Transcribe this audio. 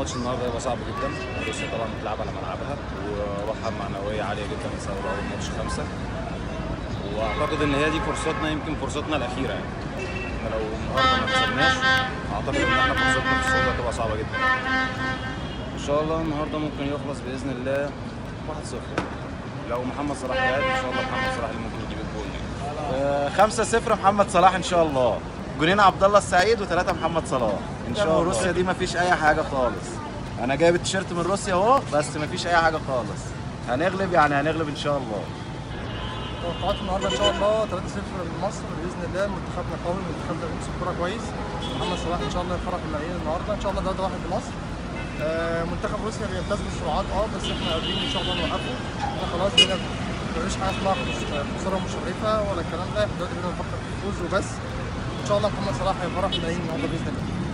ماتش النهارده هيبقى صعب جدا. روسيا طبعا بتلعب على ملعبها. وروحها معنوية عالية جدا بسبب أول ماتش خمسة. وأعتقد إن هي دي فرصتنا يمكن فرصتنا الأخيرة يعني. إحنا لو النهارده ما كسبناش أعتقد إن إحنا فرصتنا في الصعود هتبقى صعبة جدا. إن شاء الله النهارده ممكن يخلص بإذن الله 1-0 لو محمد صلاح لعب إن شاء الله محمد صلاح اللي ممكن يجيب الجول يعني 5 0 محمد صلاح إن شااء الله. جونين عبد الله السعيد وثلاثه محمد صلاح. إن شاء الله روسيا دي مفيش أي حاجة خالص. أنا جايب التيشيرت من روسيا أهو بس مفيش أي حاجة خالص. هنغلب يعني هنغلب إن شاء الله. توقعات النهارده إن شاء الله 3-0 لمصر بإذن الله. منتخبنا قوي منتخبنا بيمسك الكوره كويس. محمد صلاح إن شاء الله يفرح الملايين النهارده. إن شاء الله ده واحد لمصر. آه، منتخب روسيا بيمتاز بالسرعات آه بس إحنا قادرين إن شاء الله نوقفه. إحنا خلاص بقينا مفيش حاجة اسمها خسارة مشرفة ولا الكلام ده. إحنا دلوقتي بقينا نفكر في الفوز وبس. شاء الله محمد صلاح هيفرح الملايين النهارده باذن الله